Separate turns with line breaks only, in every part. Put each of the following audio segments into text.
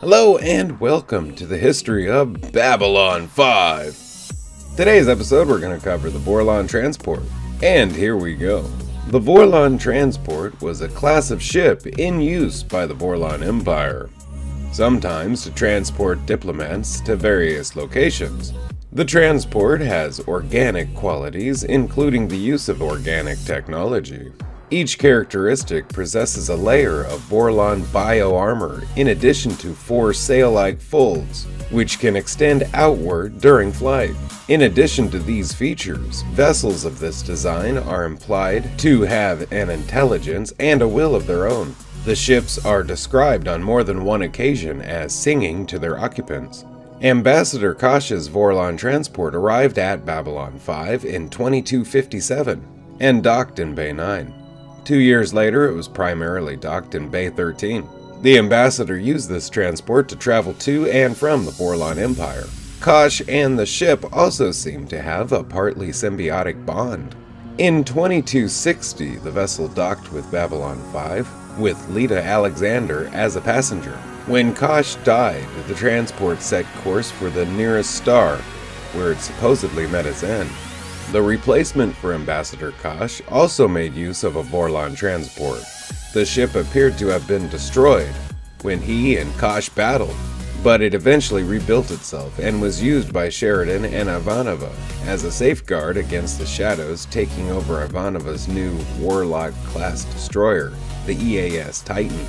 Hello and welcome to the history of Babylon 5. Today's episode we're going to cover the Vorlon Transport. And here we go. The Vorlon Transport was a class of ship in use by the Vorlon Empire, sometimes to transport diplomats to various locations. The transport has organic qualities, including the use of organic technology. Each characteristic possesses a layer of Vorlon bioarmor in addition to four sail-like folds, which can extend outward during flight. In addition to these features, vessels of this design are implied to have an intelligence and a will of their own. The ships are described on more than one occasion as singing to their occupants. Ambassador Kosh's Vorlon transport arrived at Babylon 5 in 2257 and docked in Bay 9. Two years later, it was primarily docked in Bay 13. The ambassador used this transport to travel to and from the Vorlon Empire. Kosh and the ship also seem to have a partly symbiotic bond. In 2260, the vessel docked with Babylon 5, with Lyta Alexander as a passenger. When Kosh died, the transport set course for the nearest star, where it supposedly met its end. The replacement for Ambassador Kosh also made use of a Vorlon transport. The ship appeared to have been destroyed when he and Kosh battled, but it eventually rebuilt itself and was used by Sheridan and Ivanova as a safeguard against the Shadows taking over Ivanova's new Warlock-class destroyer, the EAS Titan.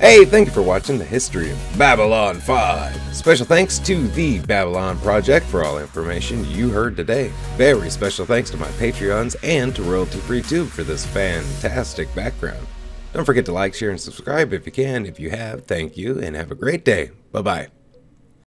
Hey, thank you for watching the history of Babylon 5. Special thanks to the Babylon Project for all information you heard today. Very special thanks to my Patreons and to Royalty Free Tube for this fantastic background. Don't forget to like, share, and subscribe if you can. If you have, thank you, and have a great day. Bye bye.